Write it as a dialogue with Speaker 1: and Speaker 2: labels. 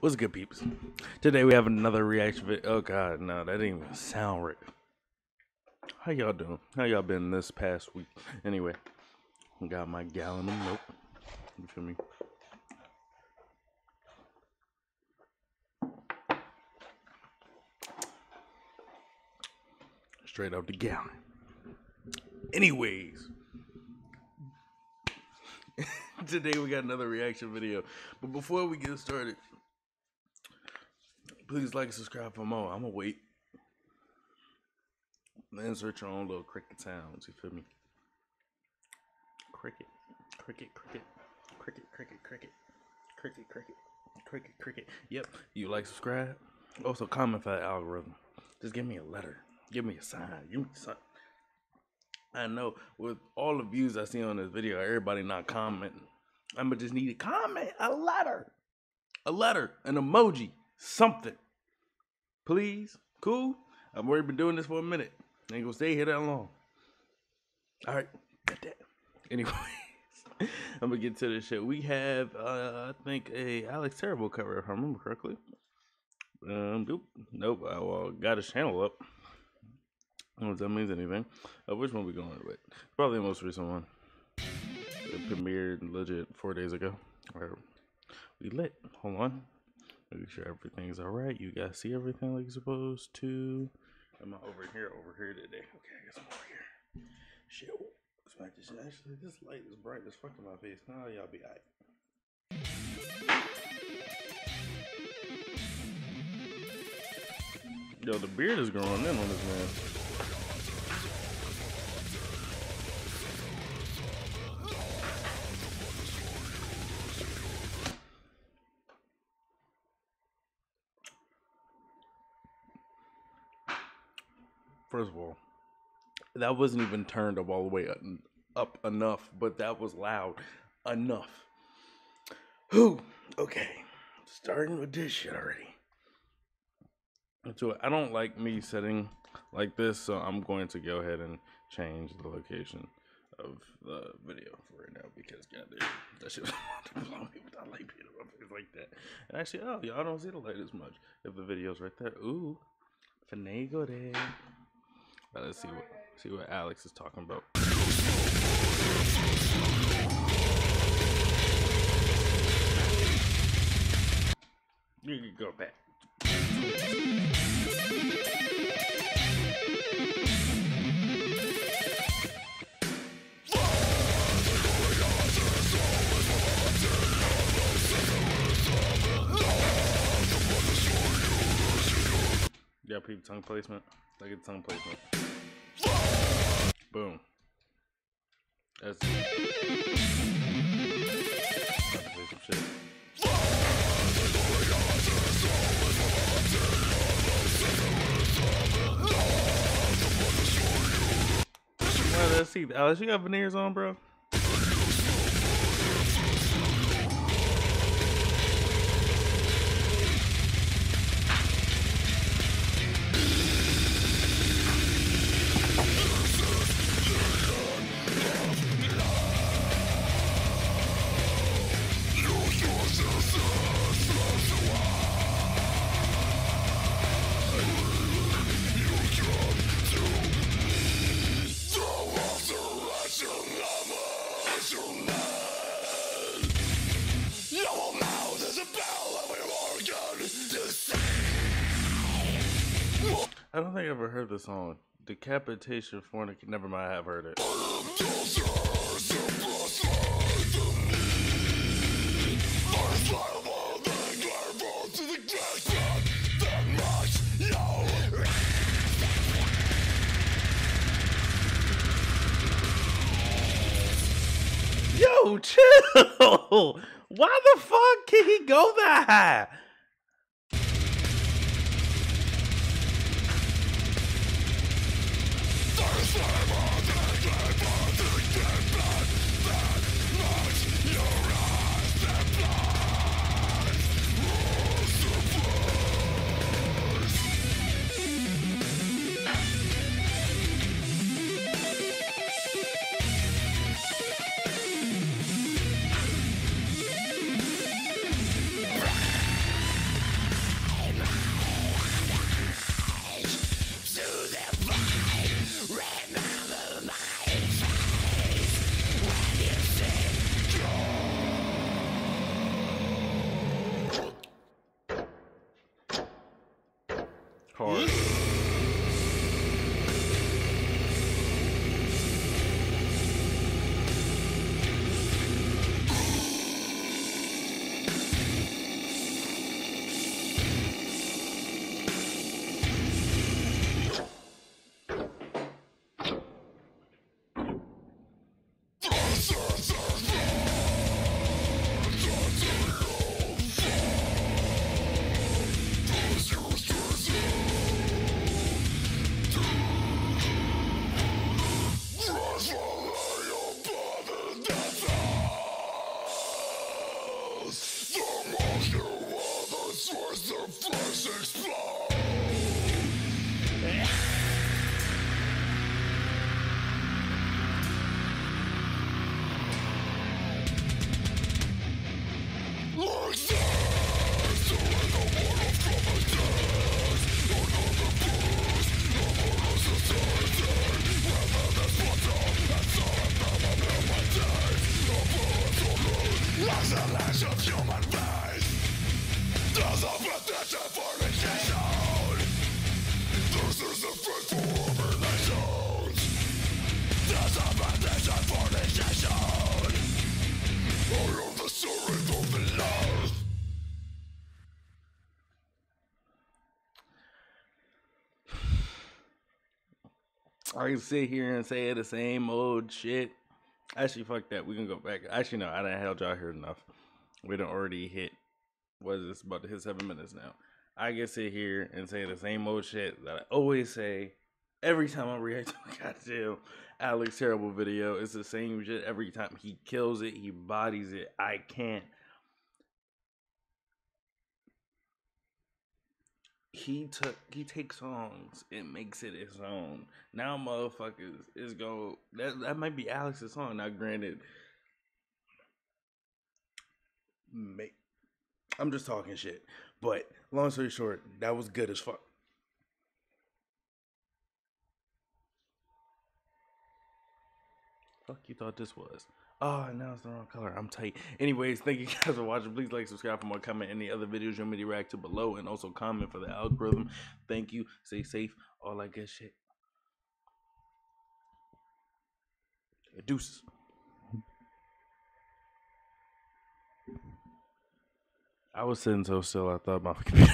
Speaker 1: What's good, peeps? Today we have another reaction video. Oh god, no, that didn't even sound right. How y'all doing? How y'all been this past week? Anyway, I got my gallon of milk. You feel me? Straight out the gallon. Anyways, today we got another reaction video. But before we get started, please like and subscribe for more. I'm gonna wait. Insert your own little cricket sounds. You feel me? Cricket, cricket, cricket, cricket, cricket, cricket, cricket, cricket, cricket, cricket. Yep. You like subscribe? Also comment for the algorithm. Just give me a letter. Give me a sign. Give me something. I know with all the views I see on this video, everybody not commenting. I'ma just need a comment, a letter, a letter, an emoji, something. Please, cool. I've already been doing this for a minute. Ain't gonna stay here that long. All right, got that. Anyways, I'm gonna get to this shit. We have, uh, I think, a Alex Terrible cover, if I remember correctly. Um, nope, nope. I well, got his channel up. I don't know if that means anything. Uh, which one we going with? Probably the most recent one. It premiered legit four days ago. Or we lit. Hold on. Make sure everything's alright. You guys see everything like supposed to. Am I over here? Over here today? Okay, I guess I'm over here. Shit. This. Actually, this light is bright as fuck in my face. Now y'all be alright. Yo, the beard is growing in on this man. First of all, that wasn't even turned up all the way up, up enough, but that was loud enough. Who? Okay, starting with this shit already. So I don't like me setting like this, so I'm going to go ahead and change the location of the video for right now because goddamn, that shit was about to blow me with that light being in my face like that. And actually, oh, y'all don't see the light as much if the video's right there. Ooh, finagle there. But let's see what see what Alex is talking about. You can go back. Yeah, peep tongue placement. I get tongue placement. Boom. That's. Well, let's see. Alex, you got veneers on, bro? I don't think I ever heard this song. Decapitation Fornic. Never mind, I have heard it. Yo, chill. Why the fuck can he go that high? Hard. I can sit here and say the same old shit. Actually, fuck that. We can go back. Actually, no, I didn't held y'all here enough. We done already hit. What is this? About to hit seven minutes now. I can sit here and say the same old shit that I always say every time I react to a goddamn Alex Terrible video. It's the same shit every time. He kills it. He bodies it. I can't he took he takes songs and makes it his own. Now motherfuckers is go that that might be Alex's song. Now granted, make I'm just talking shit. But long story short, that was good as fuck. Fuck you thought this was. Oh, now it's the wrong color. I'm tight. Anyways, thank you guys for watching. Please like, subscribe for more comment. Any other videos you want me to react to below, and also comment for the algorithm. Thank you. Stay safe. All that good shit. Deuces. I was sitting so still, I thought my computer.